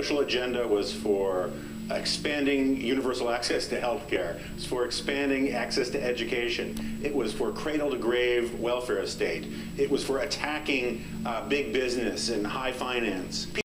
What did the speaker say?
social agenda was for expanding universal access to health care. It's for expanding access to education. It was for cradle to grave welfare state. It was for attacking uh, big business and high finance.